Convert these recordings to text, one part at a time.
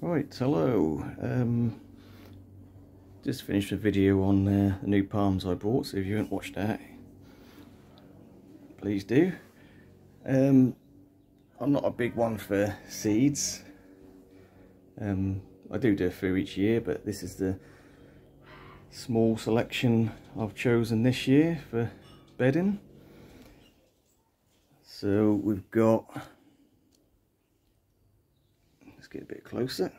Right, hello. Um, just finished a video on uh, the new palms I bought, so if you haven't watched that, please do. Um, I'm not a big one for seeds. Um, I do do a few each year, but this is the small selection I've chosen this year for bedding. So we've got Let's get a bit closer.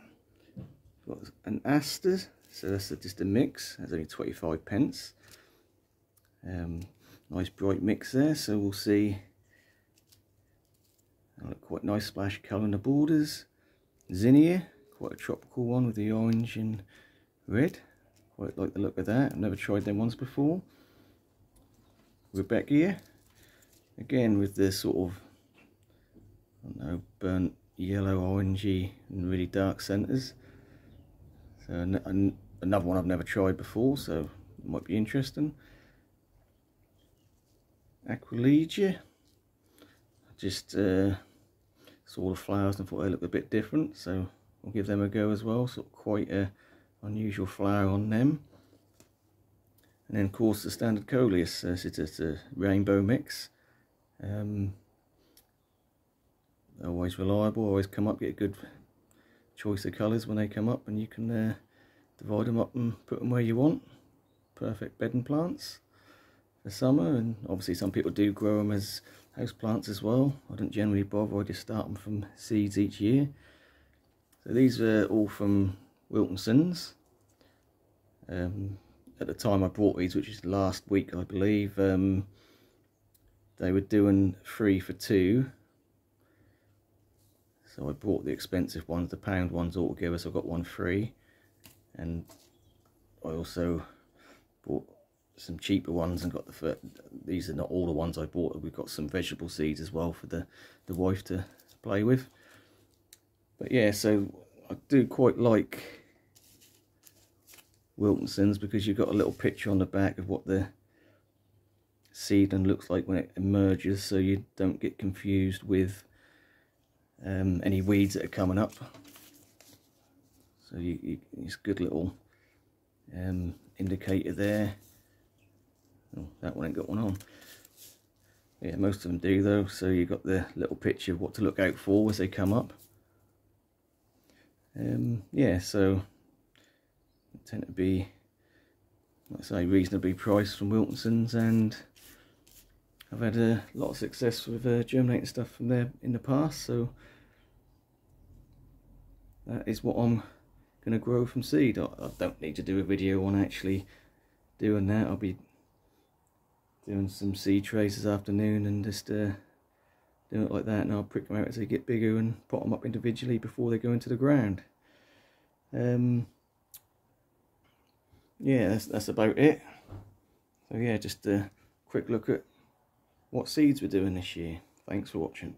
Got an Aster, so that's just a mix. That's only 25 pence. Um, nice bright mix there, so we'll see. quite nice splash colour in the borders. Zinnia, quite a tropical one with the orange and red. Quite like the look of that. I've never tried them ones before. Rudbeckia, again with the sort of I don't know burnt yellow, orangey and really dark centres. So an another one I've never tried before, so might be interesting. Aquilegia. Just uh, saw the flowers and thought they looked a bit different, so I'll give them a go as well. Sort of quite a unusual flower on them. And then of course the standard coleus, uh, it's a rainbow mix. Um, always reliable, always come up, get a good choice of colours when they come up and you can uh, divide them up and put them where you want. Perfect bedding plants for summer and obviously some people do grow them as house plants as well. I don't generally bother, I just start them from seeds each year. So these are all from Wilkinson's. Um, at the time I bought these, which is last week I believe, um, they were doing three for two so I bought the expensive ones, the pound ones altogether, so I got one free. And I also bought some cheaper ones and got the these are not all the ones I bought we've got some vegetable seeds as well for the the wife to play with but yeah so I do quite like Wilkinson's because you've got a little picture on the back of what the seedling looks like when it emerges so you don't get confused with um, any weeds that are coming up. So you, you, it's a good little um, indicator there. Oh, that one ain't got one on. Yeah, most of them do though, so you've got the little picture of what to look out for as they come up. Um, yeah, so tend to be, let's say, reasonably priced from Wilkinson's and I've had a lot of success with uh, germinating stuff from there in the past, so that is what I'm going to grow from seed. I, I, don't need to do a video on actually doing that. I'll be doing some seed trays this afternoon and just uh, doing it like that and I'll prick them out as they get bigger and pot them up individually before they go into the ground. Um, yeah, that's, that's about it. So yeah, just a quick look at what seeds we're doing this year. Thanks for watching.